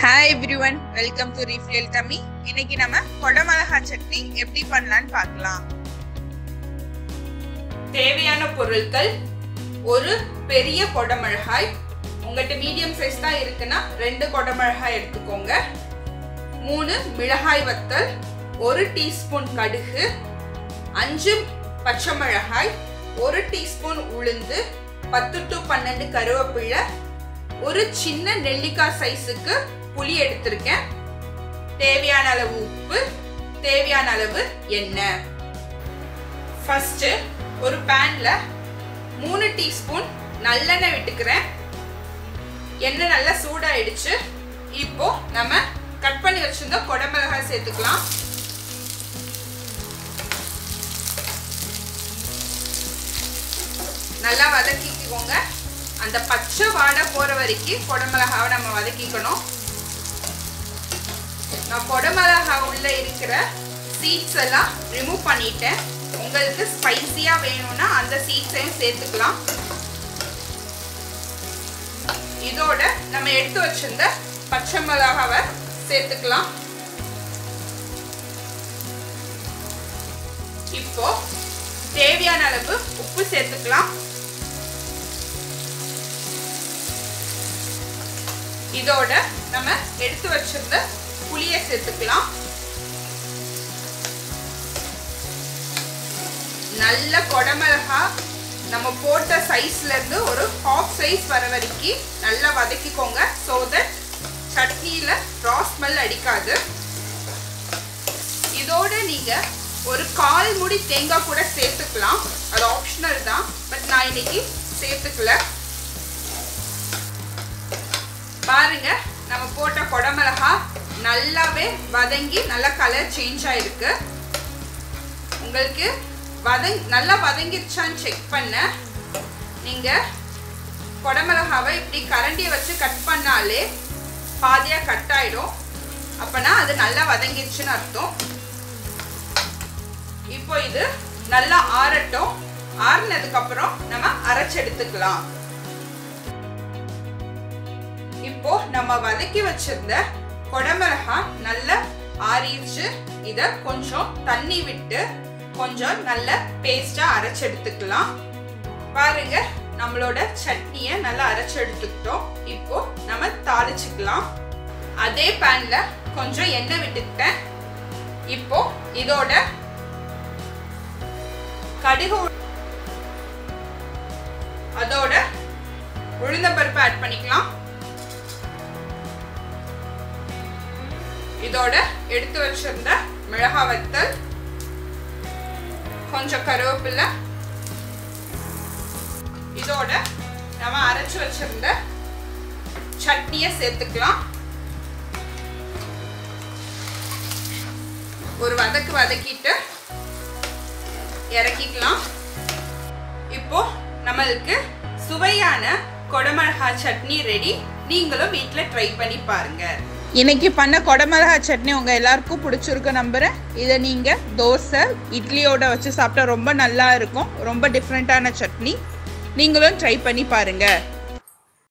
Hi everyone welcome to ரீஃபியல் தமி இன்னைக்கு நம்ம கொடமிளகா சட்னி எப்படி பண்ணலான்னு பார்க்கலாம். தேவையான பொருட்கள் ஒரு பெரிய கொடமிளகாய். உங்கள்கிட்ட மீடியம் சைஸ் தான் இருக்குன்னா ரெண்டு கொடமிளகாய் எடுத்துக்கோங்க. மூணு மிளகாய் வத்தல் ஒரு டீஸ்பூன் கடுகு அஞ்சு பச்சை மிளகாய் ஒரு டீஸ்பூன் உளுந்து பத்து டு பன்னெண்டு கருவேப்பிலை ஒரு சின்ன நெல்லிக்காய் சைஸுக்கு புளி எடுத்திருக்கேன். தேவையான அளவு உப்பு தேவையான அளவு எண்ணெய். ஃபஸ்ட்டு ஒரு பேனில் மூணு டீஸ்பூன் நல்லெண்ணெய் விட்டுக்கிறேன். எண்ணெய் நல்லா சூடாயிடுச்சு. இப்போ நம்ம கட் பண்ணி வச்சிருந்த கொடமிளகாய் சேர்த்துக்கலாம். நல்லா வதக்கிக்கோங்க. அந்த பச்சை வாடை போகிற வரைக்கும் குடமிளகாவை நம்ம வதக்கிக்கணும். நான் கொடமிளகா உள்ள இருக்கிற சீட்ஸ் எல்லாம் ரிமூவ் பண்ணிட்டேன். உங்களுக்கு ஸ்பைசியா வேணும்னா அந்த சீட்ஸையும் சேர்த்துக்கலாம். இதோட நம்ம எடுத்து வச்சிருந்த பச்சை மிளகாவை சேர்த்துக்கலாம். இப்போ தேவையான அளவு உப்பு சேர்த்துக்கலாம். இதோட நம்ம எடுத்து வச்சிருந்த புளியை சேர்த்துக்கலாம். நல்ல கொடமிளகா நம்ம போட்ட சைஸ்ல இருந்து ஒரு ஹாஃப் சைஸ் வர வரைக்கும் நல்லா வதக்கிக்கோங்க. ஸோ தட் சட்னியில ரா ஸ்மெல் அடிக்காது. இதோட நீங்க ஒரு கால் முடி தேங்காய் கூட சேர்த்துக்கலாம். அது ஆப்ஷனல் தான். பட் நான் இன்னைக்கு சேர்த்துக்கல. பாருங்க. நம்ம போட்ட குடமிளகா நல்லாவே வதங்கி நல்லா கலர் சேஞ்ச் ஆயிருக்கு. உங்களுக்கு வதங் நல்லா வதங்கிருச்சான்னு செக் பண்ண. நீங்க குடமிளகாவை இப்படி கரண்டியை வச்சு கட் பண்ணாலே பாதியா கட் ஆயிடும். அப்பனா அது நல்லா வதங்கிருச்சுன்னு அர்த்தம். இப்போ இது நல்லா ஆறட்டும். ஆறுனதுக்கு அப்புறம் நம்ம எடுத்துக்கலாம். இப்போ நம்ம வதக்கி வச்சிருந்த கொடமிளகா நல்லா ஆறிடுச்சு. இதை கொஞ்சம் தண்ணி விட்டு கொஞ்சம் நல்ல பேஸ்டா அரைச்சு எடுத்துக்கலாம். பாருங்க நம்மளோட சட்னியை நல்லா அரைச்சு எடுத்துக்கிட்டோம். இப்போ நம்ம தாளிச்சுக்கலாம். அதே பேன்ல கொஞ்சம் எண்ணெய் விட்டுக்கிட்டேன். இப்போ இதோட கடுகு அதோட உளுந்தம்பருப்பு ஆட் பண்ணிக்கலாம். இதோட எடுத்து வச்சிருந்த மிளகா வத்தல் கொஞ்சம் கருவேப்பிலை. இதோட நம்ம அரைச்சு வச்சிருந்த சட்னியை சேர்த்துக்கலாம். ஒரு வதக்கு வதக்கிட்டு இறக்கிக்கலாம். இப்போ நம்மளுக்கு சுவையான கொடமிளகா சட்னி ரெடி நீங்களும் வீட்டில் ட்ரை பண்ணி பாருங்கள் இன்னைக்கு பண்ண கொடமிளகா சட்னி உங்கள் எல்லாருக்கும் பிடிச்சிருக்க நம்புகிறேன் இதை நீங்கள் தோசை இட்லியோட வச்சு சாப்பிட்டா ரொம்ப நல்லா இருக்கும். ரொம்ப டிஃப்ரெண்ட்டான சட்னி. நீங்களும் ட்ரை பண்ணி பாருங்கள்